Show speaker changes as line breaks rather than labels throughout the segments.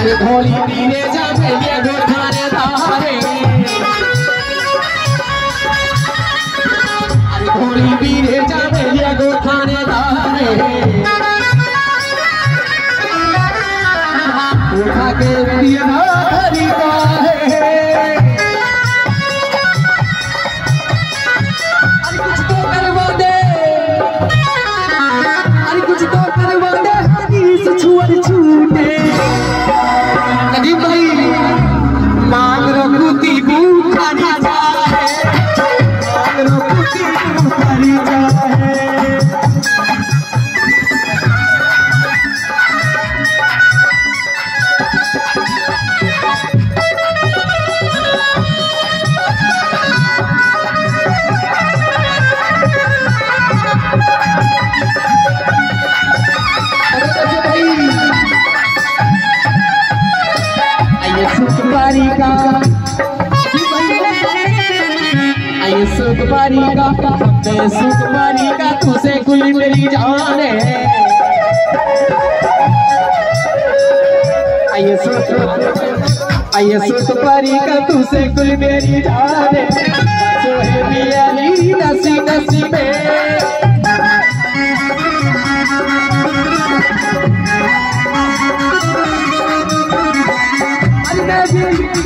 अरे भोली पीने जावे ये गोठाने तारे अरे पीने जावे ये गोठाने तारे सुखबारी का आइए सुखबारी का मैं सुखबारी का तुझे कुल मेरी जान है आइए सुख आइए सुखबारी का तुझे कुल मेरी जान है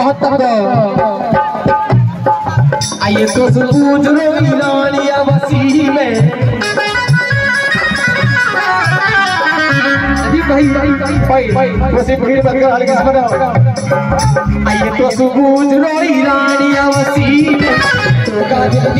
बहुत आइए तो सूझ रोई रानिया वसी में। भाई भाई भाई भाई वैसे भीड़ बंद हल्का बनाओ आइए तो सूझ रोई रानिया वसी में। तो जल्दी